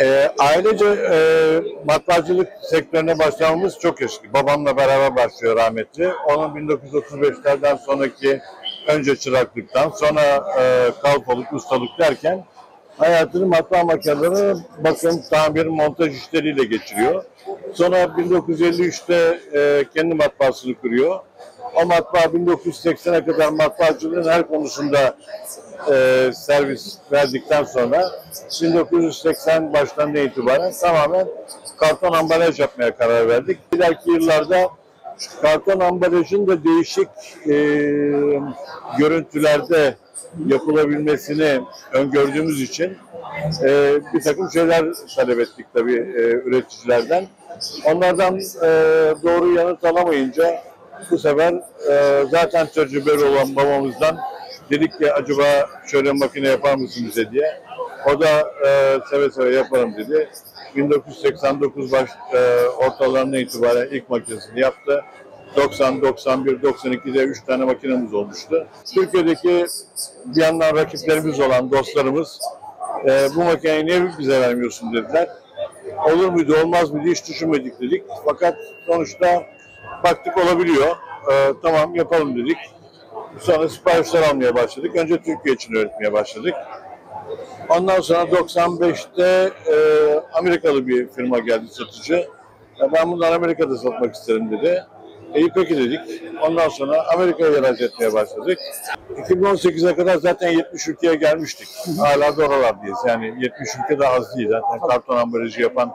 E, ailece e, matbaacılık sektörüne başlamamız çok eski. Babamla beraber başlıyor rahmetli. Onun 1935'lerden sonraki önce çıraklıktan sonra e, kalfalık, ustalık derken hayatını matbaa makineleri bakım, tamir, montaj işleriyle geçiriyor. Sonra 1953'te e, kendi matbaasını kuruyor. O matbaa 1980'e kadar matbaacılığın her konusunda e, servis verdikten sonra 1980 başlarında itibaren tamamen karton ambalaj yapmaya karar verdik. İleriki yıllarda karton ambalajın da değişik e, görüntülerde yapılabilmesini öngördüğümüz için e, bir takım şeyler talep ettik tabii e, üreticilerden. Onlardan e, doğru yanıt alamayınca bu sefer e, zaten tecrübeli olan babamızdan dedik ki acaba şöyle makine yapar mısın bize diye. O da e, seve seve yaparım dedi. 1989 baş e, ortalarına itibaren ilk makinesini yaptı. 90, 91, 92'de 3 tane makinemiz olmuştu. Türkiye'deki bir yandan rakiplerimiz olan dostlarımız e, bu makineyi niye bize vermiyorsun dediler. Olur muydu olmaz mıydı hiç düşünmedik dedik. Fakat sonuçta baktık olabiliyor. E, tamam yapalım dedik. Sonra siparişler almaya başladık. Önce Türkiye için üretmeye başladık. Ondan sonra 95'te e, Amerikalı bir firma geldi satıcı. Ya ben bundan Amerika'da satmak isterim dedi. E, iyi peki dedik. Ondan sonra Amerika'ya ihraç etmeye başladık. 2018'e kadar zaten 70 ülkeye gelmiştik. Hala da oralardayız. Yani 70 ülke de az değil. Zaten karton ambalajı yapan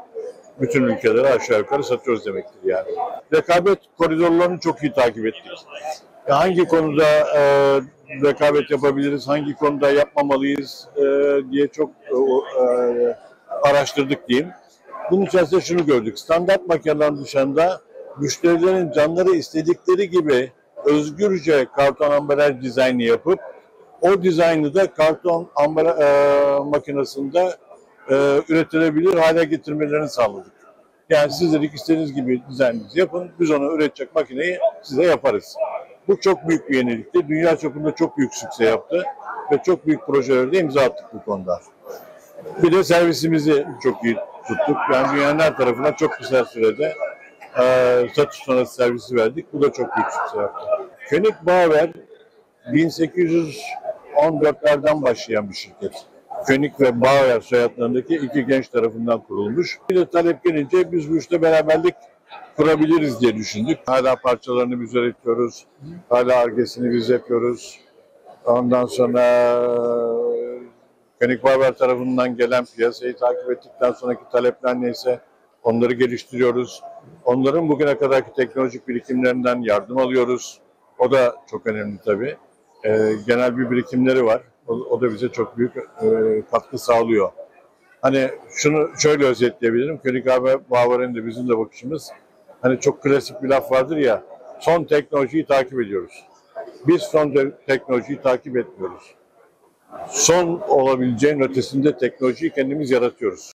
bütün ülkelere aşağı yukarı satıyoruz demektir yani. Rekabet koridorlarını çok iyi takip ettik. Ya hangi konuda e, rekabet yapabiliriz, hangi konuda yapmamalıyız e, diye çok e, e, araştırdık diyeyim. Bunun içerisinde şunu gördük. Standart makinelerin dışında müşterilerin canları istedikleri gibi özgürce karton ambalaj dizaynı yapıp o dizaynı da karton ambalaj e, makinesinde e, üretilebilir hale getirmelerini sağladık. Yani siz dedik istediğiniz gibi dizaynınızı yapın, biz onu üretecek makineyi size yaparız. Bu çok büyük bir yenilikti. Dünya çapında çok büyük sükse yaptı ve çok büyük projelerde imza attık bu konuda. Bir de servisimizi çok iyi tuttuk. Yani dünyanın her tarafına çok kısa sürede e, satış sonrası servisi verdik. Bu da çok büyük sükse yaptı. König Bauer 1814'lerden başlayan bir şirket. König ve Bauer soyadlarındaki iki genç tarafından kurulmuş. Bir de talep gelince biz bu işte beraberlik kurabiliriz diye düşündük. Hala parçalarını biz üretiyoruz. Hala argesini biz yapıyoruz. Ondan sonra König Bauer tarafından gelen piyasayı takip ettikten sonraki talepler neyse onları geliştiriyoruz. Onların bugüne kadarki teknolojik birikimlerinden yardım alıyoruz. O da çok önemli tabii. Ee, genel bir birikimleri var. O, o da bize çok büyük e, katkı sağlıyor. Hani şunu şöyle özetleyebilirim. König Bauer'in de bizim de bakışımız. Hani çok klasik bir laf vardır ya. Son teknolojiyi takip ediyoruz. Biz son te- teknolojiyi takip etmiyoruz. Son olabileceğin ötesinde teknolojiyi kendimiz yaratıyoruz.